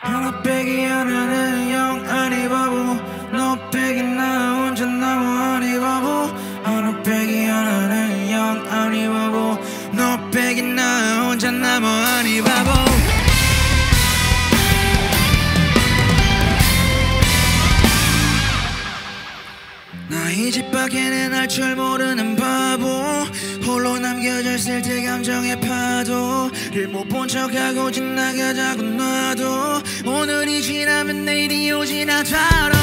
하나 빼기 하나는 영 아니 바보 너 빼기 나 혼자 나무 아니 바보 하나 빼기 하나는 영 아니 바보 너 빼기 나 혼자 나무 아니 바보 나이 집 밖에는 알 줄 모르는 바보. 홀로 남겨져 있을 때 감정의 파도를 못 본 척하고 지나가자고 놔도. 오늘이 지나면 내일이 오진 않더라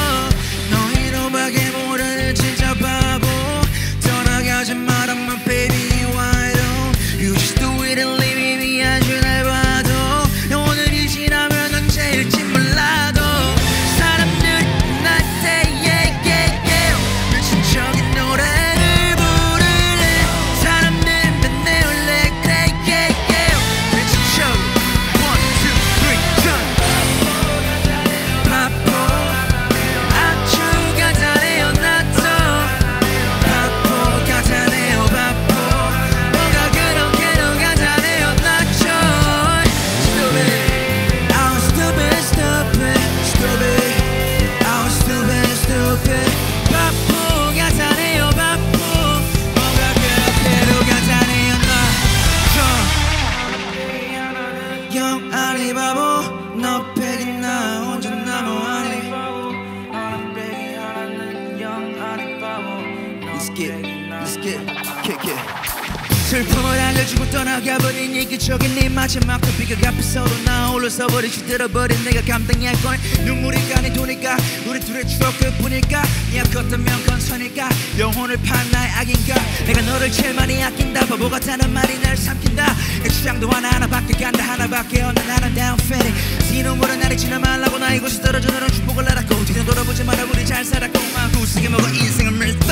슬픔을 알려주고 떠나가버린 이기적인 네 마지막 토픽을 앞에 서로 나 홀로 서 버리 시들어버린 내가 감당할 건 눈물이 가니 도니까 우리 둘의 추억일 뿐일까? 네 아꼈다면 건선일까? 영혼을 판 나의 악인가? 내가 너를 제일 많이 아낀다. 바보 같다는 말이 날 삼킨다. 내 주장도 하나 하나밖에 간다. 하나밖에 없는 아름다운 feeling 네 눈물은 나를 지나 말라고 나 이곳에 떨어져 너는 축복을 알았고 뒤는 돌아보지 마라 우리 잘 살았고 막 우승에 먹어 인생을 밀던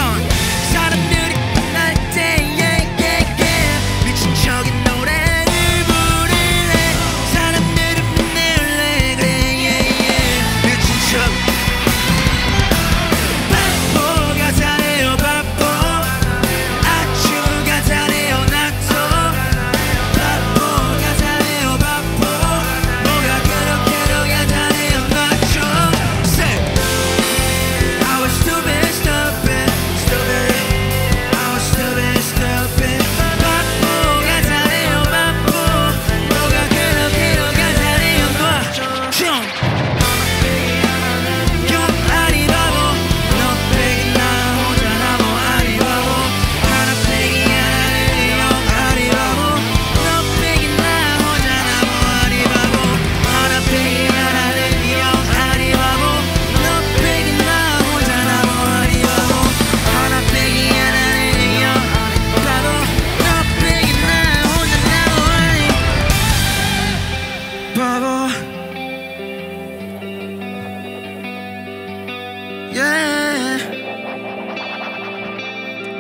Yeah.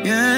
Yeah.